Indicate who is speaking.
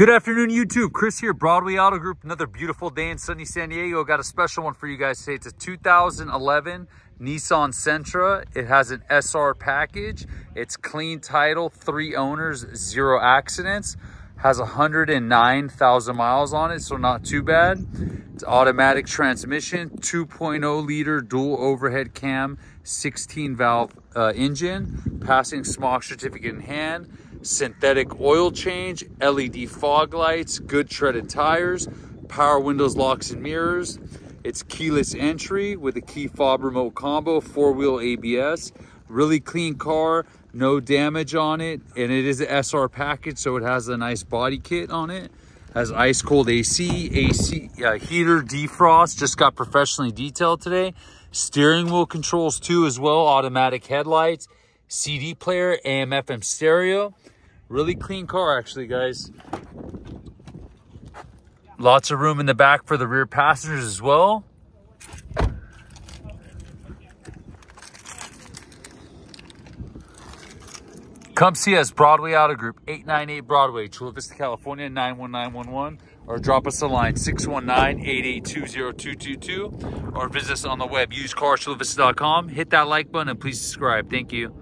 Speaker 1: Good afternoon, YouTube. Chris here, Broadway Auto Group. Another beautiful day in sunny San Diego. Got a special one for you guys today. It's a 2011 Nissan Sentra. It has an SR package. It's clean title, three owners, zero accidents. Has 109,000 miles on it, so not too bad. It's automatic transmission, 2.0 liter dual overhead cam, 16 valve uh, engine, passing smog certificate in hand synthetic oil change, LED fog lights, good treaded tires, power windows, locks, and mirrors. It's keyless entry with a key fob remote combo, four-wheel ABS. Really clean car, no damage on it, and it is an SR package, so it has a nice body kit on it. Has ice cold AC, AC uh, heater, defrost, just got professionally detailed today. Steering wheel controls too as well, automatic headlights, CD player, AM FM stereo. Really clean car actually, guys. Lots of room in the back for the rear passengers as well. Come see us, Broadway Auto Group, 898 Broadway, Chula Vista, California, 91911, or drop us a line, 619-882-0222, or visit us on the web, usecarchulavista.com. Hit that like button and please subscribe. Thank you.